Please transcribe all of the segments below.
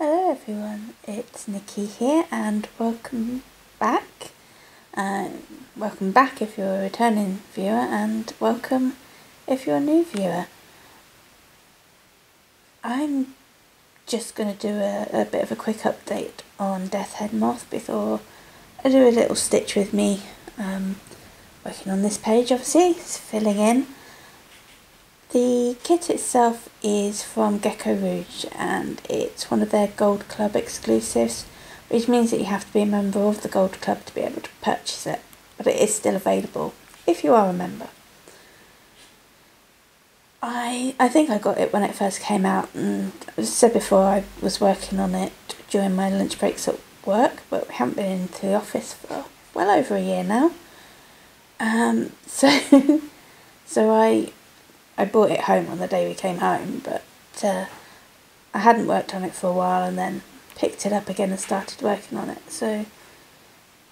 Hello everyone, it's Nikki here and welcome back. Uh, welcome back if you're a returning viewer and welcome if you're a new viewer. I'm just going to do a, a bit of a quick update on Death Head Moth before I do a little stitch with me. Um, working on this page obviously, it's filling in. The kit itself is from Gecko Rouge and it's one of their Gold Club exclusives, which means that you have to be a member of the Gold Club to be able to purchase it, but it is still available if you are a member. I I think I got it when it first came out, and as I said before, I was working on it during my lunch breaks at work, but we haven't been into the office for well over a year now. Um, so so I I brought it home on the day we came home, but uh, I hadn't worked on it for a while and then picked it up again and started working on it. So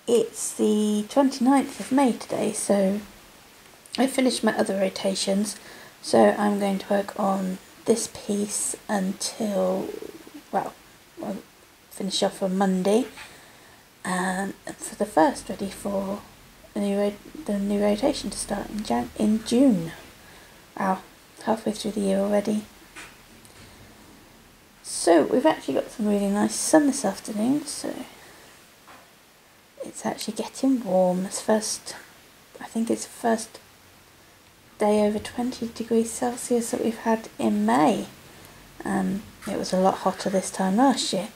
it's the 29th of May today, so I finished my other rotations. So I'm going to work on this piece until, well, I'll finish off on Monday. And for the first, ready for the new, the new rotation to start in, Jan- in June. Wow, halfway through the year already. So we've actually got some really nice sun this afternoon, so it's actually getting warm. It's first, I think it's first day over 20 degrees Celsius that we've had in May. Um, it was a lot hotter this time last year.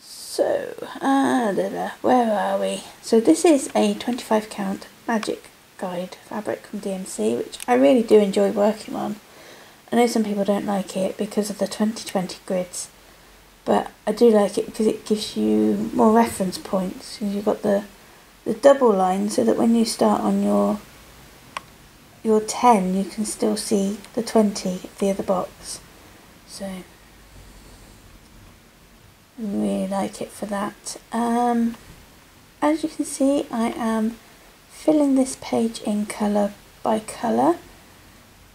So, uh, da, da, where are we? So this is a 25 count magic guide fabric from DMC, which I really do enjoy working on. I know some people don't like it because of the 2020 grids, but I do like it because it gives you more reference points. You've got the the double line so that when you start on your your 10 you can still see the 20 of the other box. So I really like it for that. Um, as you can see I am filling this page in colour by colour.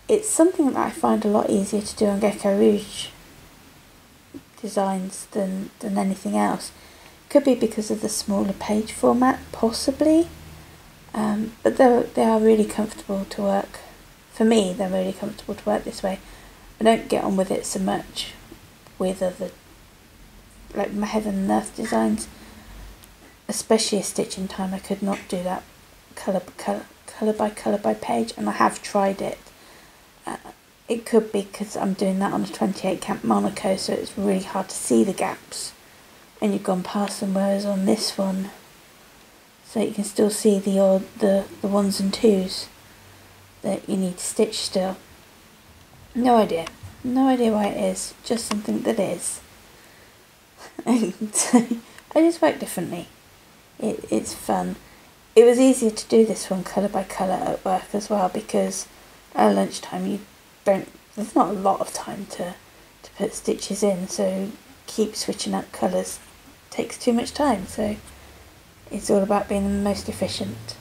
It's something that I find a lot easier to do on Gecko Rouge designs than, than anything else. Could be because of the smaller page format, possibly. Um, but they they are really comfortable to work. For me, they're really comfortable to work this way. I don't get on with it so much with other, like my Heaven and Earth designs. Especially a stitch in time, I could not do that colour, colour by colour by page, and I have tried it. Uh, it could be because I'm doing that on a 28 count Monaco, so it's really hard to see the gaps, and you've gone past them. Whereas on this one, so you can still see the odd the the ones and twos that you need to stitch still. No idea, no idea why it is. Just something that is. I just work differently. It it's fun it was easier to do this one colour by colour at work as well because at lunchtime you don't there's not a lot of time to, to put stitches in so keep switching up colours takes too much time. So it's all about being the most efficient.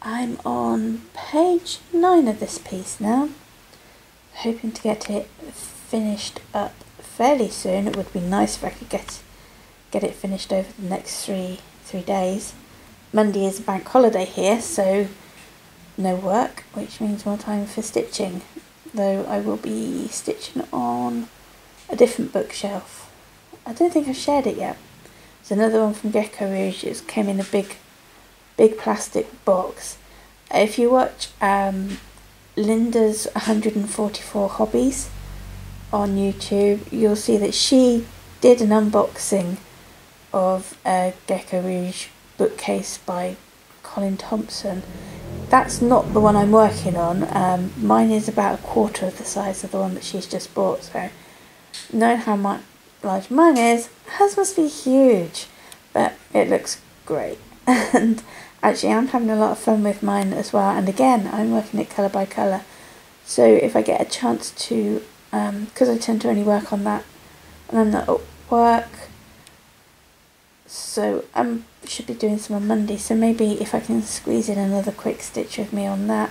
I'm on page 9 of this piece now. Hoping to get it finished up fairly soon. It would be nice if I could get get it finished over the next three three days. Monday is a bank holiday here, so no work, which means more time for stitching. Though I will be stitching on a different bookshelf. I don't think I've shared it yet. It's another one from Gecko Rouge. It came in a big, big plastic box. If you watch um, Linda's 144 Hobbies on YouTube, you'll see that she did an unboxing of a Gecko Rouge bookcase by Colin Thompson. That's not the one I'm working on. Um, mine is about a quarter of the size of the one that she's just bought. So, knowing how much large mine is, hers must be huge, but it looks great. and actually, I'm having a lot of fun with mine as well. And again, I'm working it colour by colour. So if I get a chance to, because um, I tend to only work on that and I'm not at work, so I um, should be doing some on Monday. So maybe if I can squeeze in another quick stitch with me on that,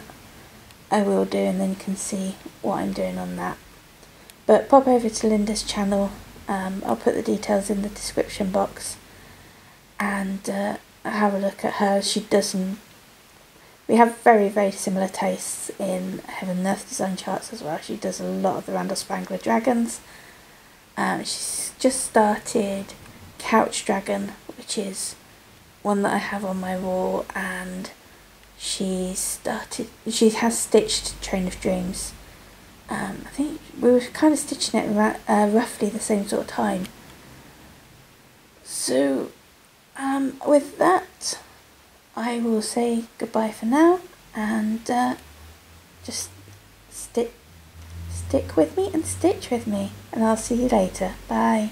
I will do, and then you can see what I'm doing on that. but pop over to Linda's channel. Um, I'll put the details in the description box and uh, have a look at her. She doesn't. We have very, very similar tastes in Heaven and Earth design charts as well. She does a lot of the Randall Spangler dragons. Um, she's just started Couch Dragon, which is one that I have on my wall, and she started. She has stitched Train of Dreams. Um, I think we were kind of stitching it ra- uh, roughly the same sort of time. So, um, with that, I will say goodbye for now, and uh, just stick stick with me and stitch with me, and I'll see you later. Bye.